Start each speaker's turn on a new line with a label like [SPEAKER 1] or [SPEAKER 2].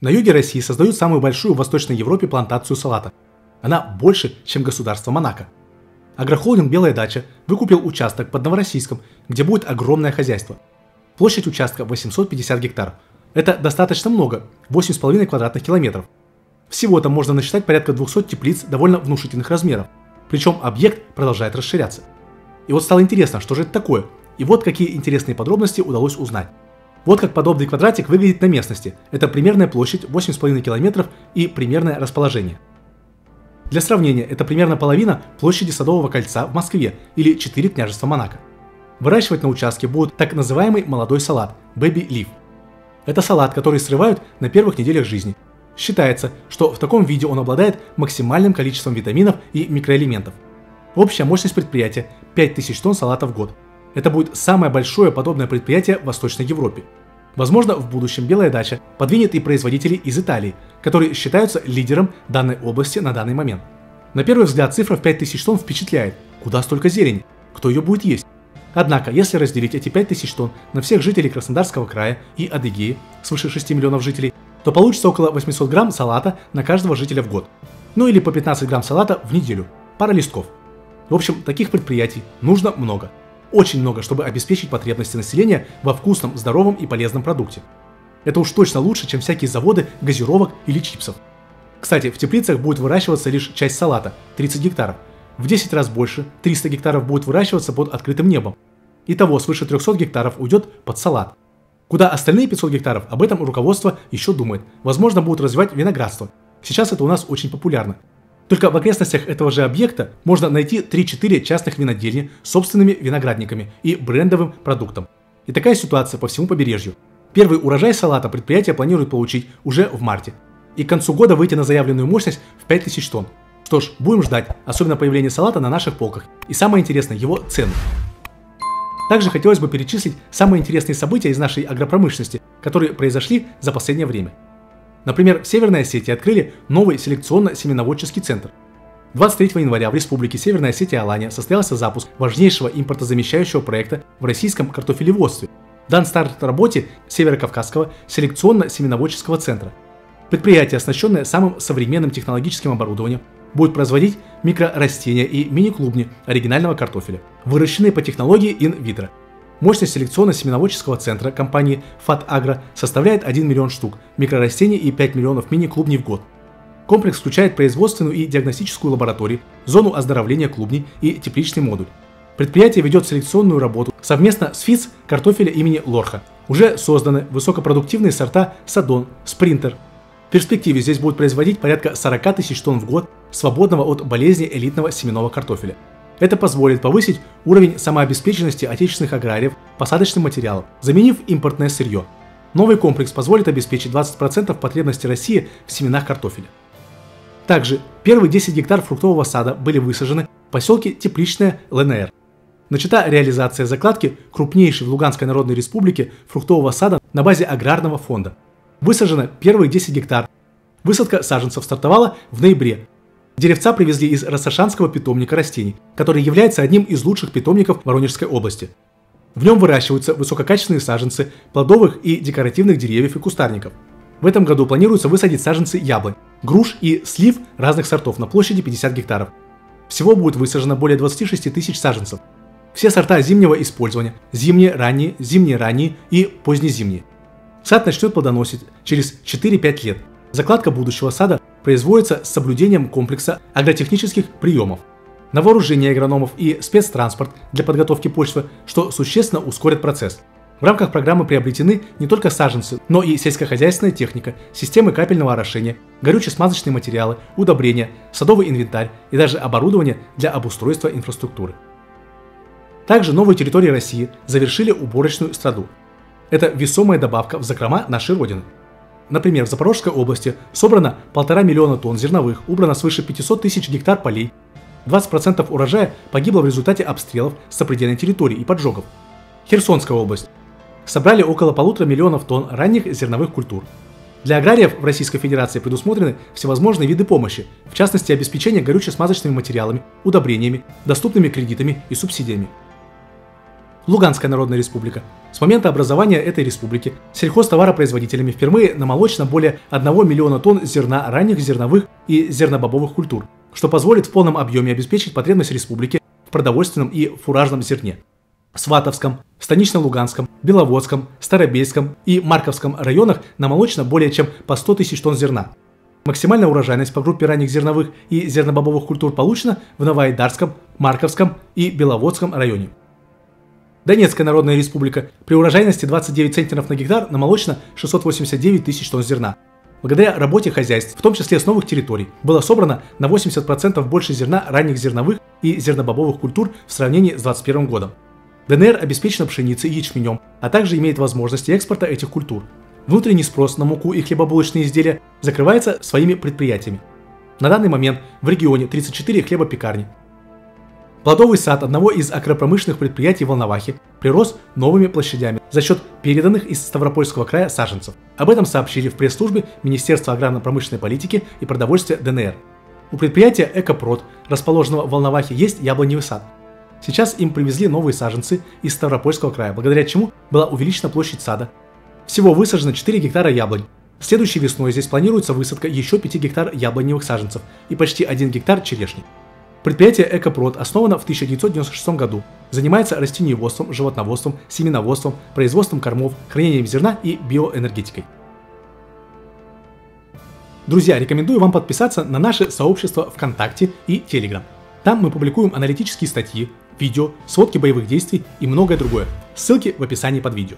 [SPEAKER 1] На юге России создают самую большую в Восточной Европе плантацию салата. Она больше, чем государство Монако. Агрохолдинг «Белая дача» выкупил участок под Новороссийском, где будет огромное хозяйство. Площадь участка 850 гектаров. Это достаточно много, 8,5 квадратных километров. Всего там можно насчитать порядка 200 теплиц довольно внушительных размеров. Причем объект продолжает расширяться. И вот стало интересно, что же это такое, и вот какие интересные подробности удалось узнать. Вот как подобный квадратик выглядит на местности. Это примерная площадь 8,5 километров и примерное расположение. Для сравнения, это примерно половина площади Садового кольца в Москве или 4 княжества Монако. Выращивать на участке будут так называемый молодой салат – baby leaf. Это салат, который срывают на первых неделях жизни. Считается, что в таком виде он обладает максимальным количеством витаминов и микроэлементов. Общая мощность предприятия – 5000 тонн салата в год. Это будет самое большое подобное предприятие в Восточной Европе. Возможно, в будущем Белая дача подвинет и производителей из Италии, которые считаются лидером данной области на данный момент. На первый взгляд цифра в 5000 тонн впечатляет. Куда столько зелени? Кто ее будет есть? Однако, если разделить эти 5000 тонн на всех жителей Краснодарского края и Адыгеи, свыше 6 миллионов жителей, то получится около 800 грамм салата на каждого жителя в год. Ну или по 15 грамм салата в неделю. Пара листков. В общем, таких предприятий нужно много. Очень много, чтобы обеспечить потребности населения во вкусном, здоровом и полезном продукте. Это уж точно лучше, чем всякие заводы газировок или чипсов. Кстати, в теплицах будет выращиваться лишь часть салата – 30 гектаров. В 10 раз больше – 300 гектаров будет выращиваться под открытым небом. Итого свыше 300 гектаров уйдет под салат. Куда остальные 500 гектаров, об этом руководство еще думает. Возможно, будут развивать виноградство. Сейчас это у нас очень популярно. Только в окрестностях этого же объекта можно найти 3-4 частных винодельни с собственными виноградниками и брендовым продуктом. И такая ситуация по всему побережью. Первый урожай салата предприятие планирует получить уже в марте. И к концу года выйти на заявленную мощность в 5000 тонн. Что ж, будем ждать, особенно появления салата на наших полках. И самое интересное, его цены. Также хотелось бы перечислить самые интересные события из нашей агропромышленности, которые произошли за последнее время – Например, в Северной Осетии открыли новый селекционно-семеноводческий центр. 23 января в Республике Северная Осетия Алания состоялся запуск важнейшего импортозамещающего проекта в российском картофелеводстве. Дан старт работе Северокавказского селекционно-семеноводческого центра. Предприятие, оснащенное самым современным технологическим оборудованием, будет производить микрорастения и мини-клубни оригинального картофеля, выращенные по технологии in-vitro – Мощность селекционно-семеноводческого центра компании FatAgro составляет 1 миллион штук микрорастений и 5 миллионов мини-клубней в год. Комплекс включает производственную и диагностическую лабораторию, зону оздоровления клубней и тепличный модуль. Предприятие ведет селекционную работу совместно с ФИЦ картофеля имени Лорха. Уже созданы высокопродуктивные сорта Садон, Спринтер. В перспективе здесь будут производить порядка 40 тысяч тонн в год свободного от болезни элитного семенного картофеля. Это позволит повысить уровень самообеспеченности отечественных аграриев посадочным материалом, заменив импортное сырье. Новый комплекс позволит обеспечить 20% потребности России в семенах картофеля. Также первые 10 гектар фруктового сада были высажены в поселке Тепличное ЛНР. Начата реализация закладки крупнейшей в Луганской Народной Республике фруктового сада на базе аграрного фонда. Высажено первые 10 гектар. Высадка саженцев стартовала в ноябре Деревца привезли из Рассашанского питомника растений, который является одним из лучших питомников Воронежской области. В нем выращиваются высококачественные саженцы плодовых и декоративных деревьев и кустарников. В этом году планируется высадить саженцы яблонь, груш и слив разных сортов на площади 50 гектаров. Всего будет высажено более 26 тысяч саженцев. Все сорта зимнего использования – зимние, ранние, зимние, ранние и позднезимние. Сад начнет плодоносить через 4-5 лет. Закладка будущего сада производится с соблюдением комплекса агротехнических приемов, на вооружение агрономов и спецтранспорт для подготовки почвы, что существенно ускорит процесс. В рамках программы приобретены не только саженцы, но и сельскохозяйственная техника, системы капельного орошения, горюче-смазочные материалы, удобрения, садовый инвентарь и даже оборудование для обустройства инфраструктуры. Также новые территории России завершили уборочную страду. Это весомая добавка в закрома нашей Родины – Например, в Запорожской области собрано полтора миллиона тонн зерновых, убрано свыше 500 тысяч гектар полей. 20% урожая погибло в результате обстрелов с сопредельной территории и поджогов. Херсонская область. Собрали около полутора миллионов тонн ранних зерновых культур. Для аграриев в Российской Федерации предусмотрены всевозможные виды помощи, в частности обеспечение горюче-смазочными материалами, удобрениями, доступными кредитами и субсидиями. Луганская Народная Республика. С момента образования этой республики сельхозтоваропроизводителями впервые намолочено более 1 миллиона тонн зерна ранних зерновых и зернобобовых культур, что позволит в полном объеме обеспечить потребность республики в продовольственном и фуражном зерне. В Сватовском, Станично-Луганском, Беловодском, Старобельском и Марковском районах намолочено более чем по 100 тысяч тонн зерна. Максимальная урожайность по группе ранних зерновых и зернобобовых культур получена в Новоайдарском, Марковском и Беловодском районе. Донецкая Народная Республика при урожайности 29 центнеров на гектар намолочено 689 тысяч тонн зерна. Благодаря работе хозяйств, в том числе с новых территорий, было собрано на 80% больше зерна ранних зерновых и зернобобовых культур в сравнении с 2021 годом. ДНР обеспечена пшеницей и ячменем, а также имеет возможности экспорта этих культур. Внутренний спрос на муку и хлебобулочные изделия закрывается своими предприятиями. На данный момент в регионе 34 хлебопекарни. Плодовый сад одного из агропромышленных предприятий Волновахи прирос новыми площадями за счет переданных из Ставропольского края саженцев. Об этом сообщили в пресс-службе Министерства аграрно-промышленной политики и продовольствия ДНР. У предприятия «Экопрод», расположенного в Волновахе, есть яблоневый сад. Сейчас им привезли новые саженцы из Ставропольского края, благодаря чему была увеличена площадь сада. Всего высажено 4 гектара яблонь. Следующей весной здесь планируется высадка еще 5 гектар яблоневых саженцев и почти 1 гектар черешни. Предприятие «Экопрод» основано в 1996 году. Занимается растениеводством, животноводством, семеноводством, производством кормов, хранением зерна и биоэнергетикой. Друзья, рекомендую вам подписаться на наше сообщество ВКонтакте и Телеграм. Там мы публикуем аналитические статьи, видео, сводки боевых действий и многое другое. Ссылки в описании под видео.